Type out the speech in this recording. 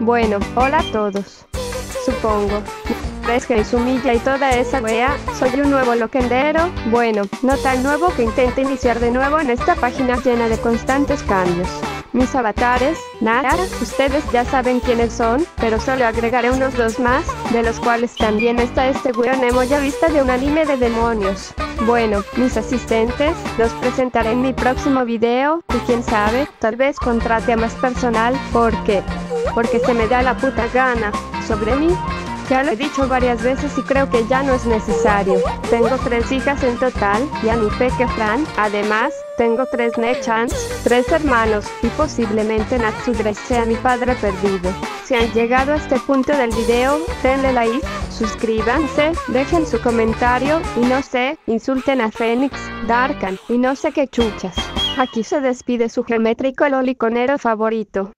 Bueno, hola a todos. Supongo. ¿Ves que humilla y toda esa wea? Soy un nuevo loquendero. Bueno, no tan nuevo que intente iniciar de nuevo en esta página llena de constantes cambios. Mis avatares, nada, ustedes ya saben quiénes son, pero solo agregaré unos dos más, de los cuales también está este weón emoya vista de un anime de demonios. Bueno, mis asistentes, los presentaré en mi próximo video, y quién sabe, tal vez contrate a más personal, porque porque se me da la puta gana. Sobre mí, ya lo he dicho varias veces y creo que ya no es necesario. Tengo tres hijas en total, y mi Peque Fran. Además, tengo tres Nechans, tres hermanos, y posiblemente Natsudre sea mi padre perdido. Si han llegado a este punto del video, denle like, suscríbanse, dejen su comentario, y no sé, insulten a Fénix, Darkan, y no sé qué chuchas. Aquí se despide su geométrico loliconero favorito.